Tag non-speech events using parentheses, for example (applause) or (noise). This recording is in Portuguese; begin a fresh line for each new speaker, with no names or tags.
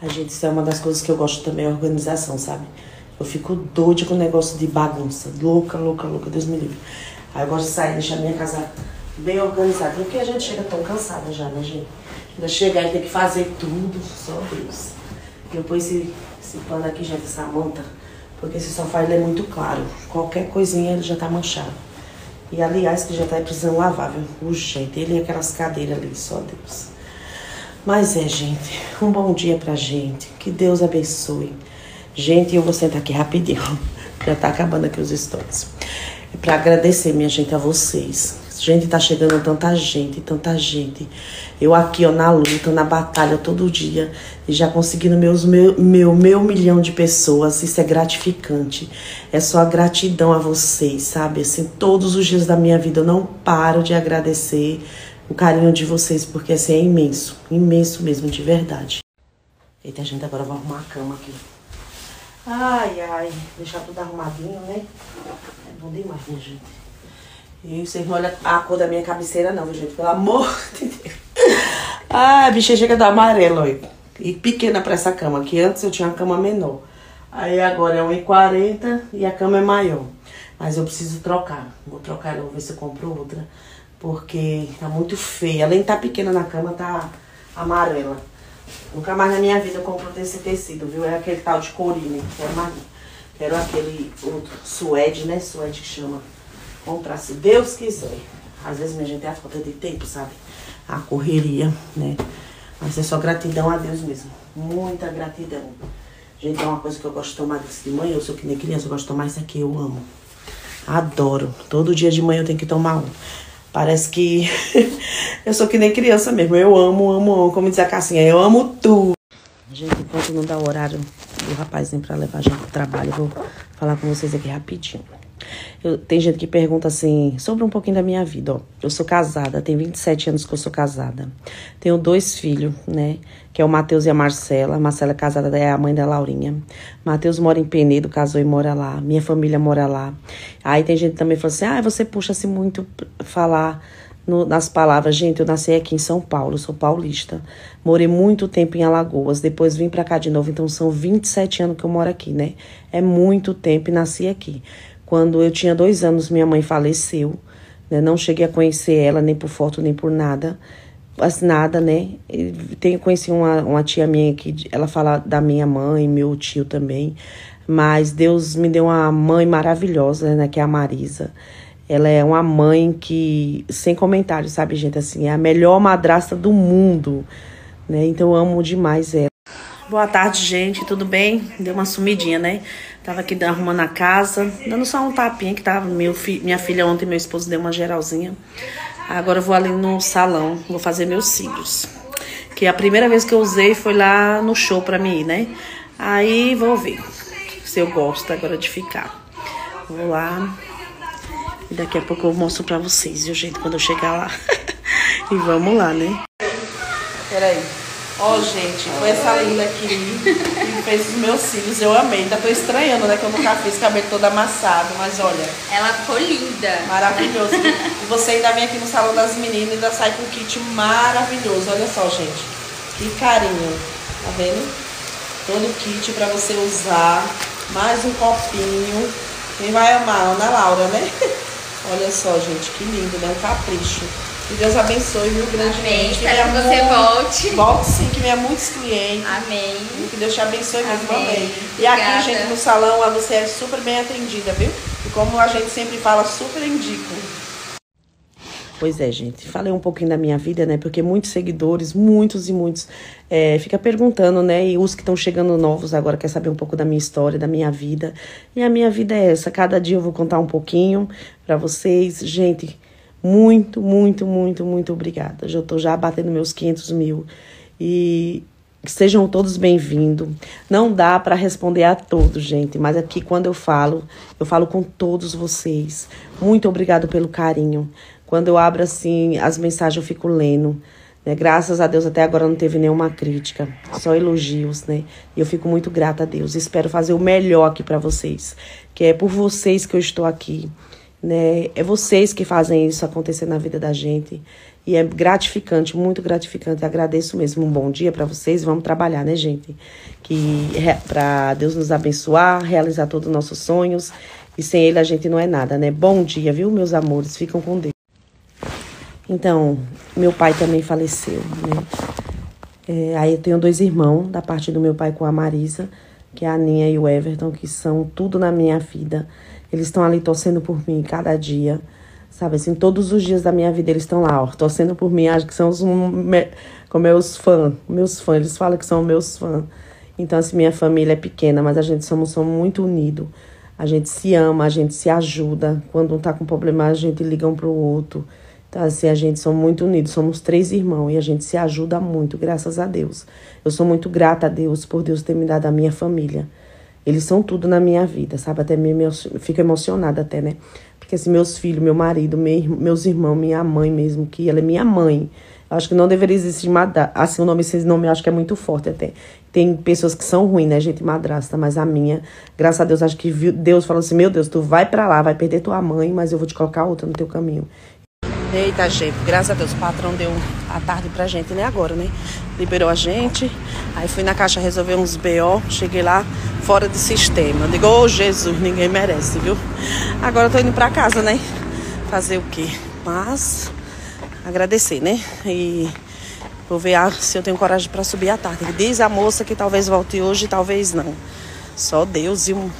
A gente, isso é uma das coisas que eu gosto também, a organização, sabe? Eu fico doida com o negócio de bagunça. Louca, louca, louca, Deus me livre. Aí eu gosto de sair, deixar minha casa bem organizada. Porque a gente chega tão cansada já, né, gente? Ainda chegar e ter que fazer tudo, só Deus. Eu pus esse, esse pano aqui, gente, essa manta, porque esse sofá ele é muito claro. Qualquer coisinha ele já tá manchado. E aliás, que já tá precisando lavar, viu? Urgente. Ele e aquelas cadeiras ali, só Deus. Mas é, gente, um bom dia pra gente. Que Deus abençoe. Gente, eu vou sentar aqui rapidinho. (laughs) Já tá acabando aqui os stories. É pra agradecer, minha gente, a vocês. Gente, tá chegando tanta gente, tanta gente. Eu aqui, ó, na luta, na batalha todo dia. E já conseguindo meus, meu, meu, meu milhão de pessoas. Isso é gratificante. É só a gratidão a vocês, sabe? Assim, todos os dias da minha vida eu não paro de agradecer o carinho de vocês, porque assim é imenso. Imenso mesmo, de verdade. Eita, gente, agora vou arrumar a cama aqui. Ai, ai, deixar tudo arrumadinho, né? É bom demais, gente. E vocês não olham a cor da minha cabeceira, não, gente, pelo amor (laughs) de Deus. Ah, a bicha chega do amarelo, aí. E pequena pra essa cama, que antes eu tinha uma cama menor. Aí agora é 1,40 e a cama é maior. Mas eu preciso trocar. Vou trocar, eu vou ver se eu compro outra. Porque tá muito feia. Além de tá pequena na cama, tá amarela. Nunca mais na minha vida eu compro desse tecido, viu? É aquele tal de corine. Quero mais não. Quero aquele outro suede, né? Suede que chama. Comprar se Deus quiser. Às vezes minha gente tem a falta de tempo, sabe? A correria, né? Mas é só gratidão a Deus mesmo. Muita gratidão. Gente, é uma coisa que eu gosto de tomar de manhã. Eu sou que nem criança, eu gosto de tomar isso aqui, eu amo. Adoro. Todo dia de manhã eu tenho que tomar um. Parece que (laughs) eu sou que nem criança mesmo. Eu amo, amo, amo. Como diz a Cassinha, eu amo tudo. Gente, enquanto não dá o horário do rapazinho pra levar a gente pro trabalho, eu vou falar com vocês aqui rapidinho. Eu, tem gente que pergunta assim, sobre um pouquinho da minha vida, ó. Eu sou casada, tem 27 anos que eu sou casada. Tenho dois filhos, né? Que é o Matheus e a Marcela. A Marcela é casada, é a mãe da Laurinha. Matheus mora em Penedo, casou e mora lá. Minha família mora lá. Aí tem gente que também fala assim, ah, você puxa-se muito falar no, nas palavras. Gente, eu nasci aqui em São Paulo, sou paulista. Morei muito tempo em Alagoas, depois vim pra cá de novo, então são 27 anos que eu moro aqui, né? É muito tempo e nasci aqui. Quando eu tinha dois anos, minha mãe faleceu. Né? Não cheguei a conhecer ela, nem por foto, nem por nada. Mas nada, né? Tenho conheci uma, uma tia minha que ela fala da minha mãe, meu tio também. Mas Deus me deu uma mãe maravilhosa, né? Que é a Marisa. Ela é uma mãe que, sem comentários, sabe, gente? Assim, é a melhor madrasta do mundo, né? Então eu amo demais ela. Boa tarde, gente. Tudo bem? Deu uma sumidinha, né? Tava aqui arrumando a casa, dando só um tapinha que tava. Meu fi, minha filha ontem, meu esposo deu uma geralzinha. Agora eu vou ali no salão, vou fazer meus cílios. Que a primeira vez que eu usei foi lá no show pra mim ir, né? Aí vou ver se eu gosto agora de ficar. Vou lá. E daqui a pouco eu mostro pra vocês, viu, gente? Quando eu chegar lá. (laughs) e vamos lá, né? Peraí. Ó, oh, gente, foi essa linda aqui que fez os meus cílios. Eu amei. Ainda tô estranhando, né? Que eu nunca fiz cabelo todo amassado. Mas olha.
Ela ficou linda.
Maravilhoso. (laughs) e você ainda vem aqui no Salão das Meninas e ainda sai com um kit maravilhoso. Olha só, gente. Que carinho. Tá vendo? Todo kit pra você usar. Mais um copinho. Quem vai amar? Ana Laura, né? (laughs) olha só, gente. Que lindo, né? Um capricho. Que Deus abençoe, viu, grandemente.
Amém. Espero que você volte.
Volte sim, que venha muitos clientes.
Amém.
Que Deus te abençoe mesmo. Amém. Amém. E aqui, gente, no salão, você é super bem atendida, viu? E como a gente sempre fala, super indico. Pois é, gente. Falei um pouquinho da minha vida, né? Porque muitos seguidores, muitos e muitos, é, fica perguntando, né? E os que estão chegando novos agora quer saber um pouco da minha história, da minha vida. E a minha vida é essa. Cada dia eu vou contar um pouquinho para vocês. Gente, muito, muito, muito, muito obrigada. Já estou já batendo meus 500 mil. E sejam todos bem-vindos. Não dá para responder a todos, gente, mas aqui quando eu falo, eu falo com todos vocês. Muito obrigado pelo carinho. Quando eu abro assim as mensagens, eu fico lendo. Né? Graças a Deus até agora não teve nenhuma crítica, só elogios, né? E eu fico muito grata a Deus. Espero fazer o melhor aqui para vocês, que é por vocês que eu estou aqui né? É vocês que fazem isso acontecer na vida da gente. E é gratificante, muito gratificante. Agradeço mesmo. Um bom dia para vocês. Vamos trabalhar, né, gente? Que para Deus nos abençoar, realizar todos os nossos sonhos. E sem Ele a gente não é nada, né? Bom dia, viu, meus amores? Ficam com Deus. Então, meu pai também faleceu, né? É, aí eu tenho dois irmãos, da parte do meu pai com a Marisa, que é a Aninha e o Everton, que são tudo na minha vida. Eles estão ali torcendo por mim cada dia. Sabe assim, todos os dias da minha vida eles estão lá, ó, torcendo por mim. Acho que são os com meus fãs, meus fãs. Eles falam que são meus fãs. Então, assim, minha família é pequena, mas a gente somos, somos muito unidos. A gente se ama, a gente se ajuda. Quando um tá com problema, a gente liga um pro outro. Então, assim, a gente somos muito unidos, somos três irmãos e a gente se ajuda muito, graças a Deus. Eu sou muito grata a Deus por Deus ter me dado a minha família. Eles são tudo na minha vida, sabe? Até me fico emocionada até, né? Porque assim, meus filhos, meu marido, meu, meus irmãos, minha mãe mesmo, que ela é minha mãe. Eu acho que não deveria existir madrasta. Assim, o nome, esse nome eu acho que é muito forte até. Tem pessoas que são ruins, né, gente, madrasta, mas a minha, graças a Deus, acho que Deus falou assim: meu Deus, tu vai para lá, vai perder tua mãe, mas eu vou te colocar outra no teu caminho. Eita, gente, graças a Deus, o patrão deu a tarde pra gente, né? Agora, né? Liberou a gente. Aí fui na caixa resolver uns BO. Cheguei lá fora de sistema. Digo, ô oh, Jesus, ninguém merece, viu? Agora eu tô indo pra casa, né? Fazer o quê? Mas agradecer, né? E vou ver se eu tenho coragem para subir à tarde. Diz a moça que talvez volte hoje, talvez não. Só Deus e um